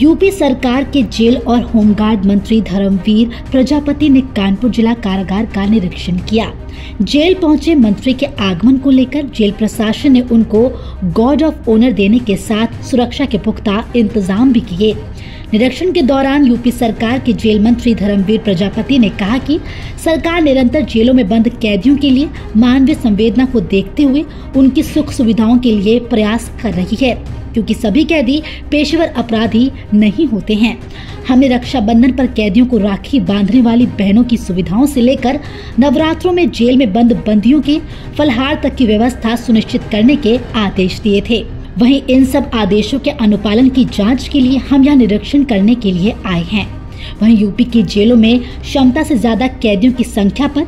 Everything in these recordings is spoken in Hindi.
यूपी सरकार के जेल और होमगार्ड मंत्री धर्मवीर प्रजापति ने कानपुर जिला कारागार का निरीक्षण किया। जेल पहुँचे मंत्री के आगमन को लेकर जेल प्रशासन ने उनको गॉड ऑफ़ ऑनर देने के साथ सुरक्षा के पुख्ता इंतज़ाम भी किए। निरीक्षण के दौरान यूपी सरकार के जेल मंत्री धर्मवीर प्रजापति ने कहा कि सरकार निरंतर जेलों में बंद कैदियों के लिए मानवीय संवेदना को देखते हुए उनकी सुख सुविधाओं के लिए प्रयास कर रही है, क्योंकि सभी कैदी पेशेवर अपराधी नहीं होते हैं। हमने रक्षाबंधन पर कैदियों को राखी बांधने वाली बहनों की सुविधाओं से लेकर नवरात्रों में जेल में बंद बंदियों के फलहार तक की व्यवस्था सुनिश्चित करने के आदेश दिए थे। वहीं इन सब आदेशों के अनुपालन की जाँच के लिए हम यहाँ निरीक्षण करने के लिए आए हैं। वहीं यूपी की जेलों में क्षमता से ज़्यादा कैदियों की संख्या पर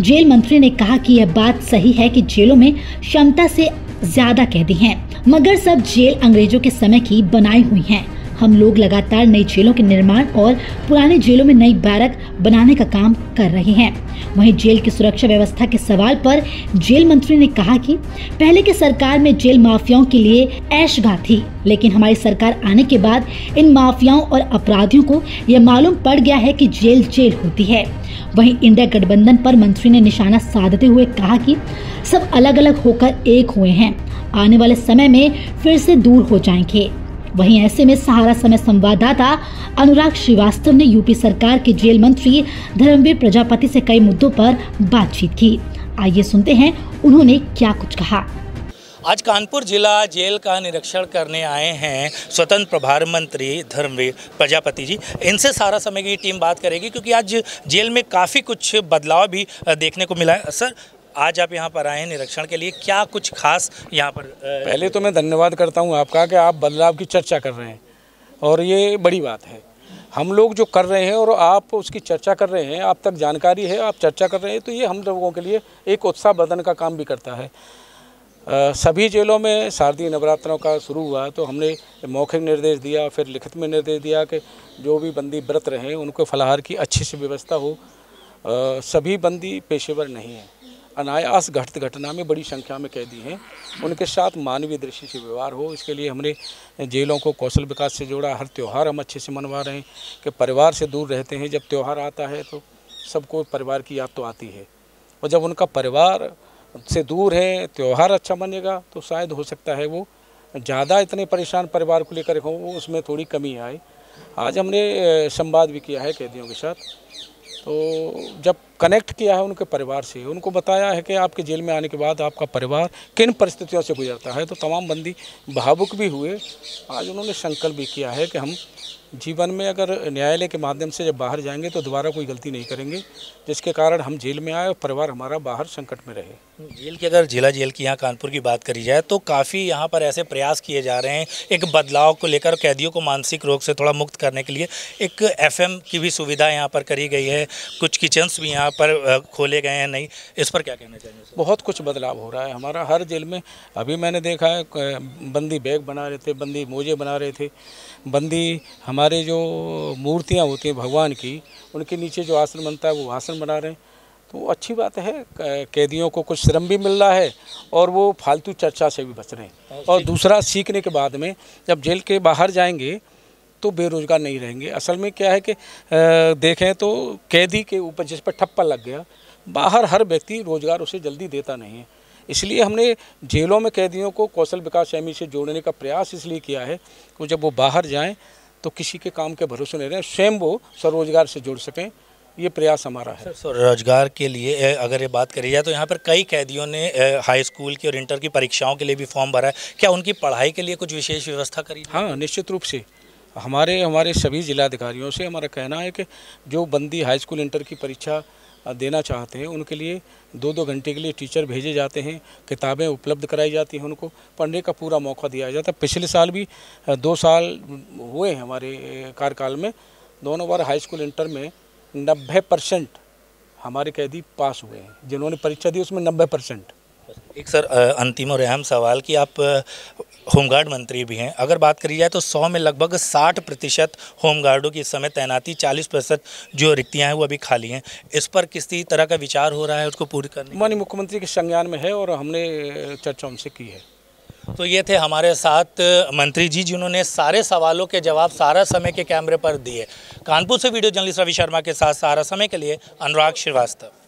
जेल मंत्री ने कहा कि यह बात सही है कि जेलों में क्षमता से ज़्यादा कैदी हैं, मगर सब जेल अंग्रेज़ों के समय की बनाई हुई हैं। हम लोग लगातार नई जेलों के निर्माण और पुराने जेलों में नई बैरक बनाने का काम कर रहे हैं। वहीं जेल की सुरक्षा व्यवस्था के सवाल पर जेल मंत्री ने कहा कि पहले के सरकार में जेल माफियाओं के लिए ऐशगा थी, लेकिन हमारी सरकार आने के बाद इन माफियाओं और अपराधियों को यह मालूम पड़ गया है कि जेल जेल होती है। वहीं इंडिया गठबंधन पर मंत्री ने निशाना साधते हुए कहा कि सब अलग अलग होकर एक हुए हैं। आने वाले समय में फिर से दूर हो जाएँगे। वहीं ऐसे में सहारा समय संवाददाता अनुराग श्रीवास्तव ने यूपी सरकार के जेल मंत्री धर्मवीर प्रजापति से कई मुद्दों पर बातचीत की। आइए सुनते हैं उन्होंने क्या कुछ कहा। आज कानपुर जिला जेल का निरीक्षण करने आए हैं स्वतंत्र प्रभार मंत्री धर्मवीर प्रजापति जी। इनसे सारा समय की टीम बात करेगी क्योंकि आज जेल में काफ़ी कुछ बदलाव भी देखने को मिला है। सर आज आप यहाँ पर आए हैं निरीक्षण के लिए क्या कुछ खास यहाँ पर पहले तो मैं धन्यवाद करता हूँ आपका कि आप बदलाव की चर्चा कर रहे हैं। और ये बड़ी बात है। हम लोग जो कर रहे हैं और आप उसकी चर्चा कर रहे हैं आप तक जानकारी है आप चर्चा कर रहे हैं तो ये हम लोगों के लिए एक उत्साह बदन का काम भी करता है। आ, सभी जेलों में शारदीय नवरात्रों का शुरू हुआ तो हमने मौखिक निर्देश दिया फिर लिखित में निर्देश दिया कि जो भी बंदी व्रत रहे उनको फलाहार की अच्छी से व्यवस्था हो। आ, सभी बंदी पेशेवर नहीं हैं। अनायास घटित घटना में बड़ी संख्या में कैदी हैं। उनके साथ मानवीय दृष्टि से व्यवहार हो। इसके लिए हमने जेलों को कौशल विकास से जोड़ा, हर त्यौहार हम अच्छे से मनवा रहे हैं कि परिवार से दूर रहते हैं। जब त्यौहार आता है तो सबको परिवार की याद तो आती है। और जब उनका परिवार से दूर है, त्यौहार अच्छा बनेगा तो शायद हो सकता है वो ज़्यादा इतने परेशान परिवार को लेकर हो, उसमें थोड़ी कमी आए। आज हमने संवाद भी किया है कैदियों के साथ। तो जब कनेक्ट किया है उनके परिवार से। उनको बताया है कि आपके जेल में आने के बाद आपका परिवार किन परिस्थितियों से गुजरता है। तो तमाम बंदी भावुक भी हुए। आज उन्होंने संकल्प भी किया है कि हम जीवन में अगर न्यायालय के माध्यम से जब बाहर जाएँगे तो दोबारा कोई गलती नहीं करेंगे, जिसके कारण हम जेल में आए और परिवार हमारा बाहर संकट में रहे। जेल की अगर जिला जेल की यहाँ कानपुर की बात करी जाए तो काफ़ी यहाँ पर ऐसे प्रयास किए जा रहे हैं एक बदलाव को लेकर कैदियों को मानसिक रोग से थोड़ा मुक्त करने के लिए। एक एफएम की भी सुविधा यहाँ पर करी गई है। कुछ किचन्स भी यहाँ पर खोले गए हैं नहीं? इस पर क्या कहना चाहेंगे बहुत कुछ बदलाव हो रहा है हमारा। हर जेल में अभी मैंने देखा है बंदी बैग बना रहे थे बंदी मोजे बना रहे थे। बंदी हमारे जो मूर्तियाँ होती हैं भगवान की उनके नीचे जो आसन बनता है वो आसन बना रहे हैं। तो अच्छी बात है कैदियों को कुछ श्रम भी मिल रहा है और वो फालतू चर्चा से भी बच रहे हैं। और दूसरा सीखने के बाद में जब जेल के बाहर जाएँगे तो बेरोज़गार नहीं रहेंगे। असल में क्या है कि देखें तो कैदी के ऊपर जिस पर ठप्पा लग गया बाहर हर व्यक्ति रोज़गार उसे जल्दी देता नहीं है। इसलिए हमने जेलों में कैदियों को कौशल विकास एमी से जोड़ने का प्रयास इसलिए किया है कि जब वो बाहर जाएँ तो किसी के काम के भरोसे नहीं रहें स्वयं वो स्वरोजगार से जुड़ सकें। ये प्रयास हमारा है। रोज़गार के लिए अगर ये बात करी जाए तो यहाँ पर कई कैदियों ने हाई स्कूल की और इंटर की परीक्षाओं के लिए भी फॉर्म भरा है। क्या उनकी पढ़ाई के लिए कुछ विशेष व्यवस्था करी हाँ निश्चित रूप से। हमारे हमारे सभी जिलाधिकारियों से हमारा कहना है कि जो बंदी हाई स्कूल इंटर की परीक्षा देना चाहते हैं, उनके लिए दो दो घंटे के लिए टीचर भेजे जाते हैं, किताबें उपलब्ध कराई जाती हैं उनको, पढ़ने का पूरा मौका दिया जाता है। पिछले साल भी, दो साल हुए हैं हमारे कार्यकाल में, दोनों बार हाई स्कूल इंटर में नब्बे परसेंट हमारे कैदी पास हुए हैं, जिन्होंने परीक्षा दी, उसमें नब्बे परसेंट। एक सर अंतिम और अहम सवाल कि आप होमगार्ड मंत्री भी हैं। अगर बात करी जाए तो 100 में लगभग 60 प्रतिशत होमगार्डों की इस समय तैनाती 40 प्रतिशत जो रिक्तियाँ हैं वो अभी खाली हैं। इस पर किसी तरह का विचार हो रहा है उसको पूरी करने माननीय मुख्यमंत्री के संज्ञान में है और हमने चर्चा उनसे की है। तो ये थे हमारे साथ मंत्री जी जिन्होंने सारे सवालों के जवाब सारा समय के कैमरे पर दिए। कानपुर से वीडियो जर्नलिस्ट रवि शर्मा के साथ सारा समय के लिए अनुराग श्रीवास्तव।